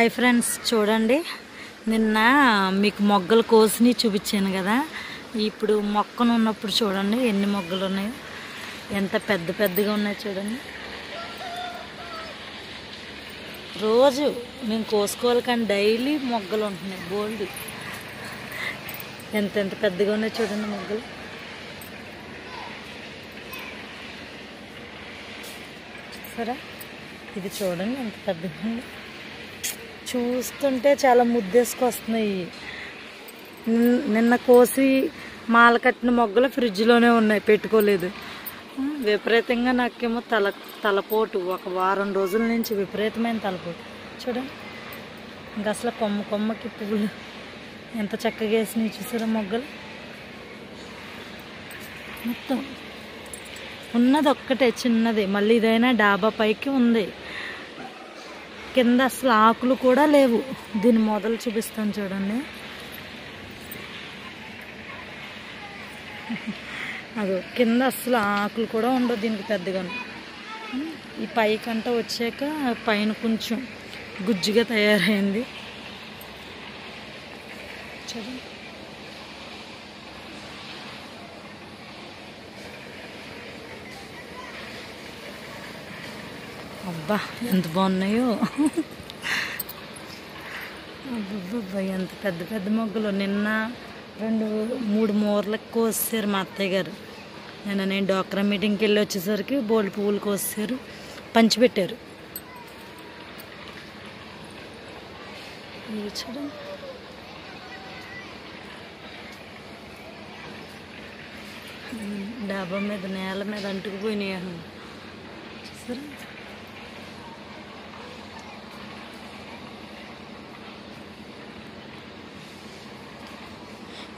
Hi friends చూడండి. నిన్న మీకు మొగ్గలు కోసిని చూపించాను కదా. ఇప్పుడు మొక్కను ఉన్నప్పుడు చూడండి ఎన్ని మొగ్గలు ఉన్నాయో. ఎంత పెద్ద పెద్దగా ఉన్నాయి చూడండి. రోజు మేము కోసుకోవాలి కానీ డైలీ మొగ్గలు ఉంటున్నాయి బోల్డ్. ఎంత ఎంత పెద్దగా ఉన్నాయి చూడండి మొగ్గలు. సరే ఇది చూడండి ఎంత పెద్దగా ఉంది. చూస్తుంటే చాలా ముద్దేసుకొస్తున్నాయి. నిన్- నిన్న కోసి మాల కట్టిన మొగ్గలు ఫ్రిడ్జ్లోనే ఉన్నాయి పెట్టుకోలేదు. విపరీతంగా నాకేమో తల తలపోటు. ఒక వారం రోజుల నుంచి విపరీతమైన తలపోటు. చూడండి ఇంకా అసలు కొమ్మ కొమ్మకి పువ్వులు ఎంత చక్కగా వేసినాయి చూసారా మొగ్గలు? మొత్తం ఉన్నది ఒక్కటే చిన్నది. మళ్ళీ ఇదైనా డాబా పైకి ఉంది. కింద అసలు ఆకులు కూడా లేవు. దీని మొదలు చూపిస్తాను చూడండి. అదో కింద అసలు ఆకులు కూడా ఉండవు దీనికి పెద్దగా ఈ పైకంట వచ్చాక పైన కొంచెం గుజ్జుగా తయారైంది. చూడండి అబ్బా ఎంత బాగున్నాయో. అబ్బబ్బబ్బా ఎంత పెద్ద పెద్ద మొగ్గలు. నిన్న రెండు మూడు మూరలకు కోసారు మా అత్తయ్య గారు. నిన్న నేను డాక్రా మీటింగ్కి వెళ్ళి వచ్చేసరికి బోల్డ్ పువ్వులు కోసారు పంచిపెట్టారు. చూడండి డాబా మీద నేల మీద అంటుకుపోయినాయి చూసారా?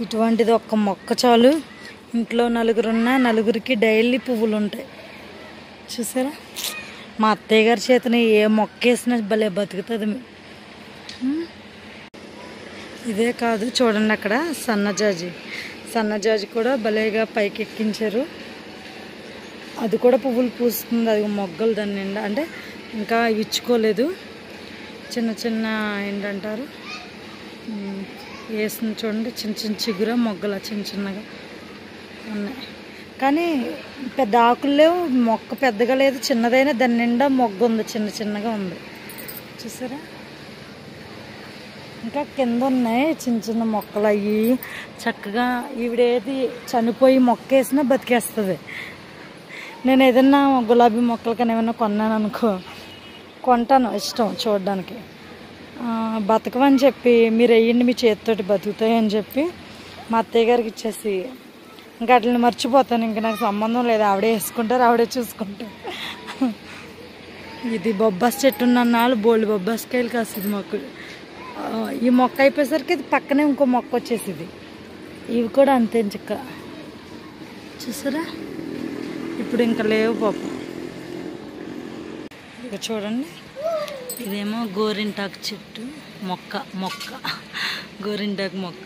ఇటువంటిది ఒక్క మొక్క చాలు. ఇంట్లో నలుగురున్నా నలుగురికి డైలీ పువ్వులు ఉంటాయి చూసారా? మా అత్తయ్య గారి చేతని ఏ మొక్క వేసినా భలే బతుకుతుంది. ఉమ్. ఇదే కాదు చూడండి అక్కడ సన్నజాజి సన్నజాజి కూడా భలేగా పైకి ఎక్కించారు అది కూడా పువ్వులు పూస్తుంది. అది మొగ్గలు దాని నిండా. అంటే ఇంకా ఇచ్చుకోలేదు. చిన్న చిన్న ఏంటంటారు? వేసింది చూడండి చిన్న చిన్న చిగుర మొగ్గల చిన్న చిన్నగా ఉన్నాయి. కానీ పెద్ద ఆకులు లేవు మొక్క పెద్దగా లేదు చిన్నదైనా దాని నిండా మొగ్గ ఉంది చిన్న చిన్నగా ఉంది. చూసారా? ఇంకా కింద ఉన్నాయి చిన్న చిన్న మొక్కలు. అవి చక్కగా ఈవిడేది చనిపోయి మొక్క వేసినా బతికేస్తుంది. నేను ఏదన్నా గులాబీ మొక్కలు కానీ ఏమైనా కొన్నాను అనుకో కొంటాను ఇష్టం చూడడానికి. బతకమని చెప్పి మీరు వేయండి మీ చేతితోటి బతుకుతాయని చెప్పి మా అత్తయ్య గారికి ఇచ్చేసి ఇంకా అట్లని మర్చిపోతాను ఇంకా నాకు సంబంధం లేదు. ఆవిడే వేసుకుంటారు ఆవిడే చూసుకుంటారు. ఇది బొబ్బాస్ చెట్టు ఉన్న నాళ్ళు బోల్డ్ బొబ్బాస్కాయలు కాస్తుంది మొక్కలు. ఈ మొక్క అయిపోయేసరికి ఇది పక్కనే ఇంకో మొక్క వచ్చేసింది. ఇవి కూడా అంతే చిక్క. చూసారా? ఇప్పుడు ఇంకా లేవు పాపం. ఇక చూడండి. ఇదేమో గోరింటాకు చెట్టు. మొక్క మొక్క. గోరింటాకు మొక్క.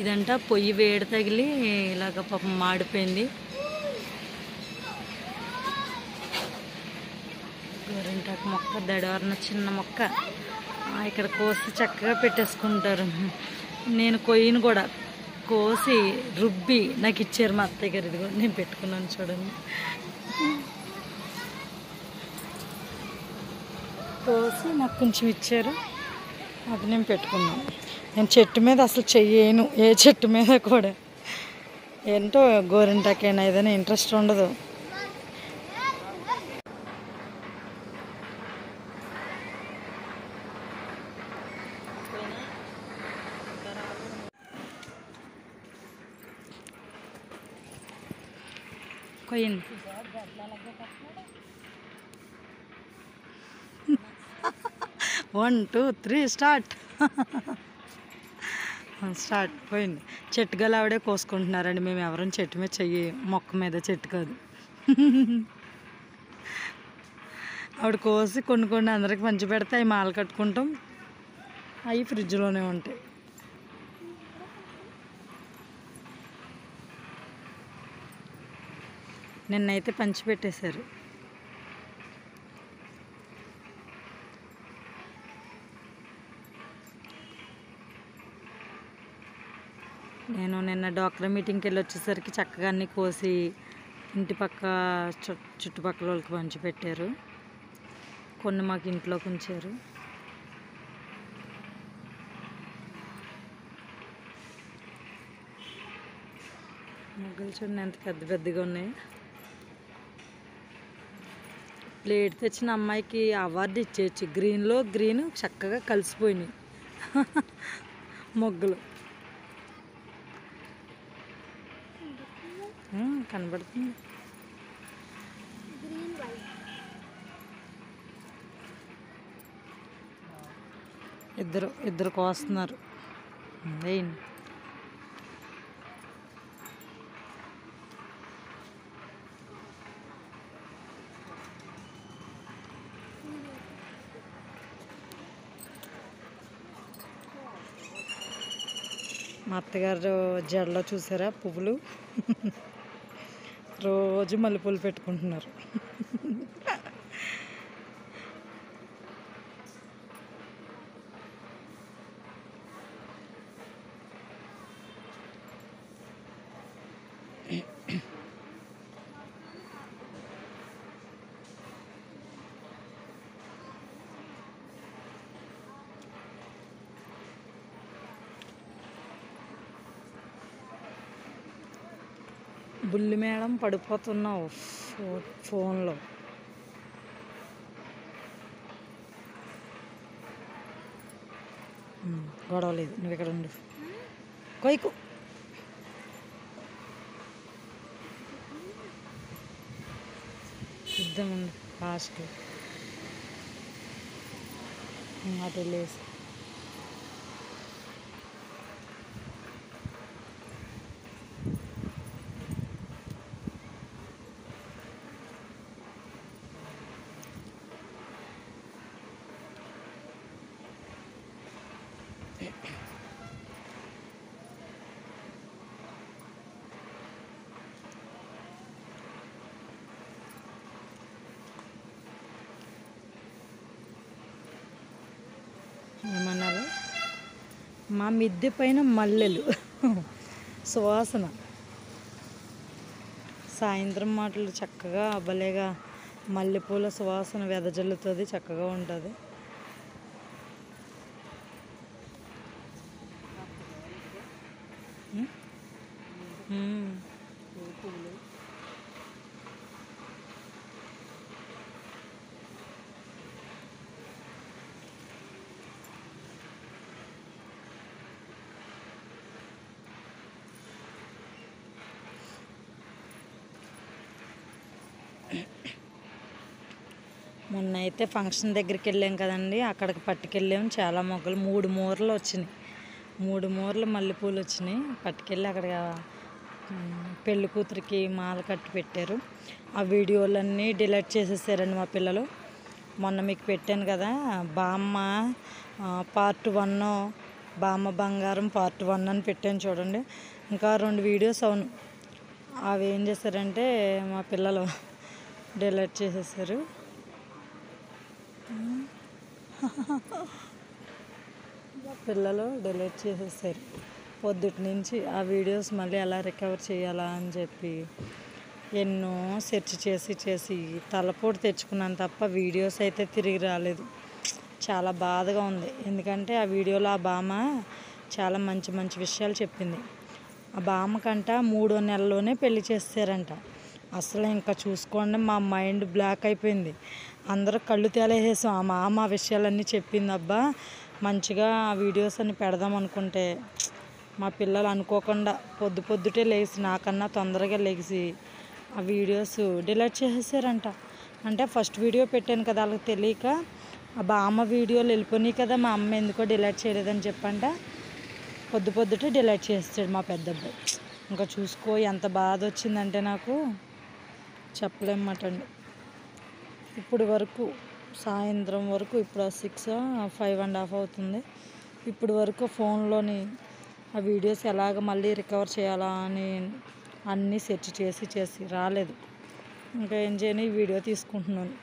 ఇదంట పొయ్యి వేడి తగిలి ఇలాగ పాపం మాడిపోయింది. గోరింటాకు మొక్క దడవరన చిన్న మొక్క. ఇక్కడ కోసి చక్కగా పెట్టేసుకుంటారు. నేను కొయ్యను కూడా కోసి రుబ్బి నాకు ఇచ్చారు మా అత్తయ్య గారు. ఇదిగో నేను పెట్టుకున్నాను చూడండి. కోసి నాకు కొంచెం ఇచ్చారు. అది నేను పెట్టుకున్నాను. నేను చెట్టు మీద అసలు చెయ్యను. ఏ చెట్టు మీద కూడా. ఏంటో గోరింటాకైనా ఏదైనా ఇంట్రెస్ట్ ఉండదు. కొయ్యండి. One two three start. Start పోయింది. చెట్టు గల ఆవిడే కోసుకుంటున్నారండి. మేము ఎవరం చెట్టు మీద చెయ్యి మొక్క మీద చెట్టు కాదు. ఆవిడ కోసి కొన్ని కొన్ని అందరికి పంచి పెడితే అవి మాల కట్టుకుంటాం. అవి ఫ్రిడ్జ్లోనే ఉంటాయి. నిన్నైతే పంచి పెట్టేశారు. నేను నిన్న డాక్టర్ మీటింగ్కి వెళ్ళి వచ్చేసరికి చక్కగా అన్నీ కోసి ఇంటి పక్క చు- చుట్టుపక్కల వాళ్ళకి పంచిపెట్టారు. కొన్ని మాకు ఇంట్లోకి ఉంచారు. మొగ్గలు చూడండి ఎంత పెద్ద పెద్దగా ఉన్నాయి. ప్లేట్ తెచ్చిన అమ్మాయికి అవార్డు ఇచ్చేయచ్చు. గ్రీన్లో గ్రీన్ చక్కగా కలిసిపోయినాయి. మొగ్గలు. కనబడుతుంది. ఇద్దరు ఇద్దరు కోస్తున్నారు. వేయండి మా అత్తగారు జడలో చూసారా పువ్వులు? రోజు మల్లెపూలు పెట్టుకుంటున్నారు. బుల్లి మేడం పడిపోతున్నావు ఫో- ఫోన్లో. గొడవ లేదు. నువ్వు ఇక్కడ ఉండు. కొయ్యకు ఇద్దామండి లాస్ట్ అటు వెళ్ళేసి మా మిద్దె పైన మల్లెలు. సువాసన. సాయంత్రం మాటలు చక్కగా భలేగా మల్లెపూల సువాసన వెదజల్లుతుంది చక్కగా ఉంటుంది. ఉమ్. మొన్న అయితే ఫంక్షన్ దగ్గరికి వెళ్ళాం కదండి. అక్కడికి పట్టుకెళ్ళాం. చాలా మొగ్గలు మూడు మూరలు వచ్చినాయి. మూడు మూరలు మల్లెపూలు వచ్చినాయి. పట్టుకెళ్ళి అక్కడ ఉమ్, పెళ్ళి కూతురికి మాల కట్టి పెట్టారు. ఆ వీడియోలన్నీ డిలీట్ చేసేసారండి మా పిల్లలు. మొన్న మీకు పెట్టాను కదా బామ్మ పార్ట్ వన్ బామ్మ బంగారం పార్ట్ వన్ అని పెట్టాను చూడండి. ఇంకా రెండు వీడియోస్ అవును. అవి ఏం చేశారంటే మా పిల్లలు డిలీట్ చేసేసారు. పిల్లలు డిలీట్ చేసేసారు. పొద్దుటి నుంచి ఆ వీడియోస్ మళ్ళీ ఎలా రికవర్ చేయాలా అని చెప్పి ఎన్నో సెర్చ్ చేసి చేసి తలపోటు తెచ్చుకున్నాను తప్ప వీడియోస్ అయితే తిరిగి రాలేదు. చాలా బాధగా ఉంది. ఎందుకంటే ఆ వీడియోలో ఆ బామ్మ చాలా మంచి మంచి విషయాలు చెప్పింది. ఆ బామ్మకంట మూడో నెలలోనే పెళ్ళి చేస్తారంట. అసలు ఇంకా చూసుకోండి మా మైండ్ బ్లాక్ అయిపోయింది. అందరూ కళ్ళు తేలేసేసాం ఆ మామ విషయాలన్నీ చెప్పింది అబ్బా మంచిగా ఆ వీడియోస్ అన్ని పెడదాం అనుకుంటే మా పిల్లలు అనుకోకుండా పొద్దు పొద్దుటే లేచి నాకన్నా తొందరగా లేచి ఆ వీడియోస్ డిలీట్ చేసేసారంట. అంటే ఫస్ట్ వీడియో పెట్టాను కదా వాళ్ళకి తెలియక ఆ బామ్మ వీడియోలు వెళ్ళిపోయినాయి కదా మా అమ్మ ఎందుకో డిలీట్ చేయలేదని చెప్పంట. పొద్దు పొద్దుటే డిలీట్ చేస్తాడు మా పెద్ద అబ్బాయి ఇంకా చూసుకో ఎంత బాధ వచ్చిందంటే నాకు చెప్పలేమటండి ఇప్పుడు వరకు సాయంత్రం వరకు ఇప్పుడు సిక్స్ ఫైవ్ అండ్ హాఫ్ అవుతుంది. ఇప్పుడు వరకు ఫోన్లోని ఆ వీడియోస్ ఎలాగ మళ్ళీ రికవర్ చేయాలా అని అన్నీ సెర్చ్ చేసి చేసి రాలేదు. ఇంకా ఏం చేయని ఈ వీడియో తీసుకుంటున్నాను.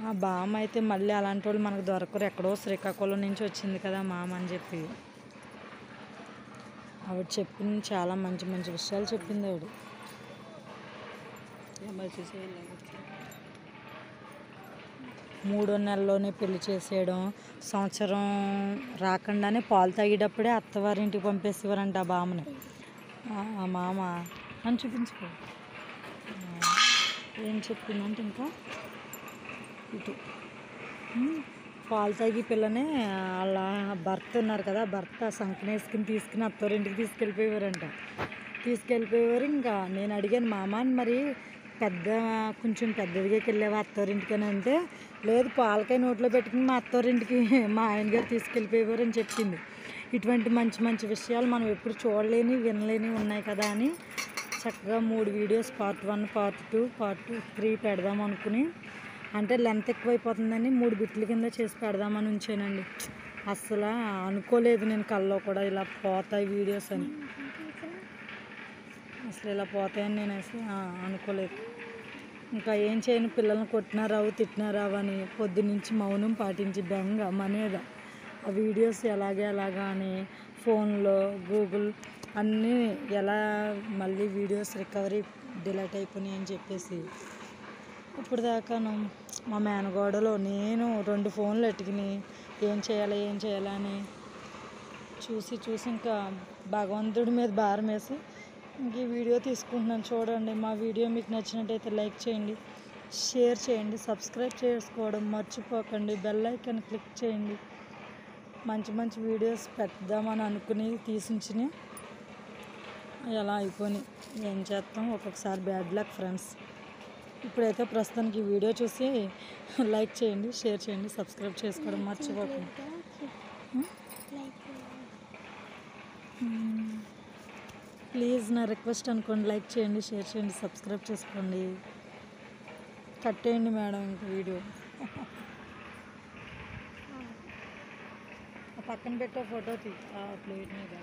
ఆ బామ్మ అయితే మళ్ళీ అలాంటి వాళ్ళు మనకు దొరకరు. ఎక్కడో శ్రీకాకుళం నుంచి వచ్చింది కదా మామ అని చెప్పి. ఆవిడ చెప్పింది చాలా మంచి మంచి విషయాలు చెప్పింది ఆవిడ. మూడో నెలలోనే పెళ్ళి చేసేయడం. సంవత్సరం రాకుండానే పాలు తాగేటప్పుడే అత్తవారింటికి పంపేసేవారంట ఆ బామ్మని. ఆ మామ. అని చూపించుకో. ఏం చెప్పిందంటే ఇంకా? ఇటు. పాలు తాగి పిల్లని వాళ్ళ భర్త ఉన్నారు కదా భర్త సంకనేసుకుని తీసుకుని అత్తవారింటికి తీసుకెళ్ళిపోయేవారంట. తీసుకెళ్ళిపోయేవారు ఇంకా. నేను అడిగాను మామ అని మరి పెద్ద కొంచెం పెద్దదిగా వెళ్ళావా అత్తవారింటికి అని అంటే లేదు పాలకాయ నోట్లో పెట్టుకుని మా అత్తవారింటికి మా ఆయన గారు తీసుకెళ్ళిపోయేవారు అని చెప్పింది. ఇటువంటి మంచి మంచి విషయాలు మనం ఎప్పుడు చూడలేని వినలేని ఉన్నాయి కదా అని చక్కగా మూడు videos part one part two part three పెడదాం అనుకుని అంటే లెంత్ ఎక్కువైపోతుందని మూడు బిట్ల కింద చేసి పెడదామని ఉంచానండి. అస్సలు అనుకోలేదు నేను కల్లో కూడా ఇలా పోతాయి వీడియోస్ అని. అసలు ఇలా పోతాయని నేను అసలు అనుకోలేదు. ఇంకా ఏం చేయను పిల్లల్ని కొట్టినారావు తిట్టినారావు అని పొద్దునుంచి మౌనం పాటించి బెంగ మనేద. ఆ వీడియోస్ ఎలాగే ఎలాగా అని ఫోన్లో గూగుల్ అన్నీ ఎలా మళ్ళీ వీడియోస్ రికవరీ డిలీట్ అయిపోయినాయి అని చెప్పేసి. ఇప్పుడు దాకాను మా మేనగోడలో నేను రెండు ఫోన్లు ఎట్టుకుని ఏం చేయాలి ఏం చేయాలని చూసి చూసి ఇంకా భగవంతుడి మీద భారం వేసి ఈ వీడియో తీసుకుంటున్నాను చూడండి. మా వీడియో మీకు నచ్చినట్టయితే లైక్ చేయండి షేర్ చేయండి సబ్స్క్రైబ్ చేసుకోవడం మర్చిపోకండి. బెల్ ఐకాన్ క్లిక్ చేయండి. మంచి మంచి వీడియోస్ పెడదామని అనుకుని తీసించిని. ఎలా అయిపోయినాయి ఏం చేస్తాం? ఒక్కొక్కసారి బ్యాడ్ లక్ ఫ్రెండ్స్. ఇప్పుడైతే ప్రస్తుతానికి ఈ వీడియో చూసి లైక్ చేయండి షేర్ చేయండి సబ్స్క్రైబ్ చేసుకోవడం మర్చిపోకండి. ప్లీజ్ నా రిక్వెస్ట్ అనుకోండి లైక్ చేయండి షేర్ చేయండి సబ్స్క్రైబ్ చేసుకోండి. కట్టేయండి మేడం ఇంక వీడియో. ఆ పక్కన పెట్టే ఫోటో తీ ఆ ప్లేట్ మీద.